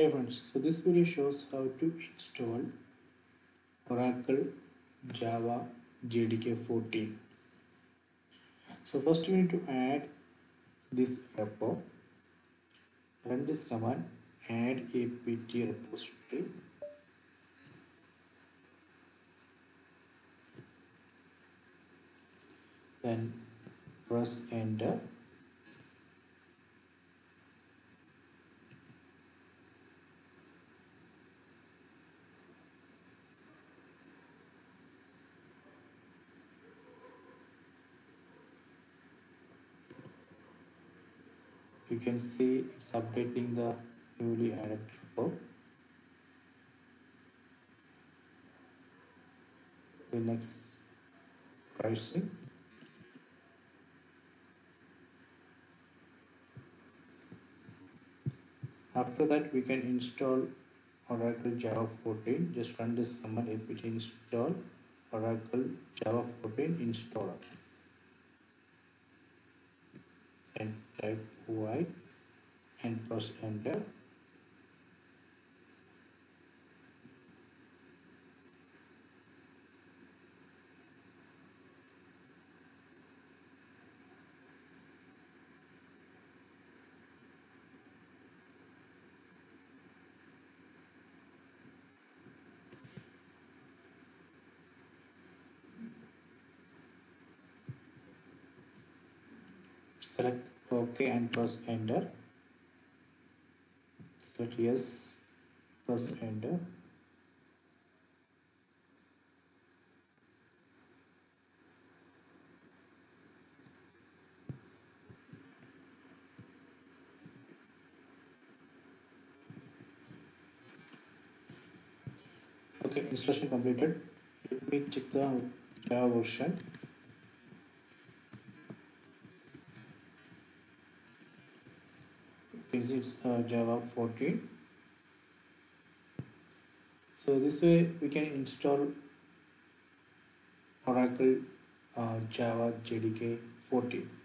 Hi friends, so this video shows how to install Oracle Java JDK 14. So first we need to add this repo. Run this command add apt repository. Then press enter you can see it's updating the newly added repo the next pricing. After that we can install oracle java 14 just run this command apt install oracle java 14 installer. And type y and press enter. Select ok and press enter. Select yes press enter. Okay installation completed. Let me check the java version is it's uh, java 14 so this way we can install oracle uh, java jdk 14